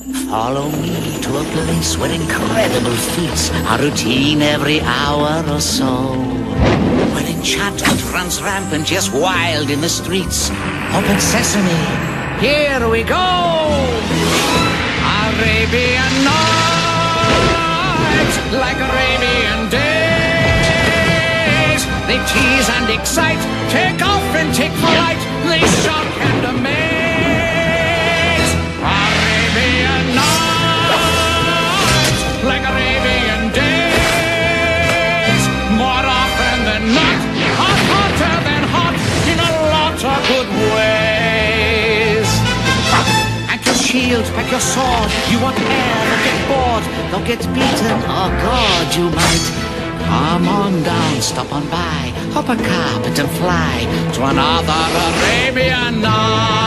Follow me to a place where incredible feats are routine every hour or so. Where enchantment runs rampant, just wild in the streets. Open sesame, here we go! Arabian nights, like Arabian days. They tease and excite, take off and take flight. They shock shield, pack your sword. You want air, they'll get bored. They'll get beaten, oh God, you might. Come on down, stop on by. Hop a carpet and fly to another Arabian night.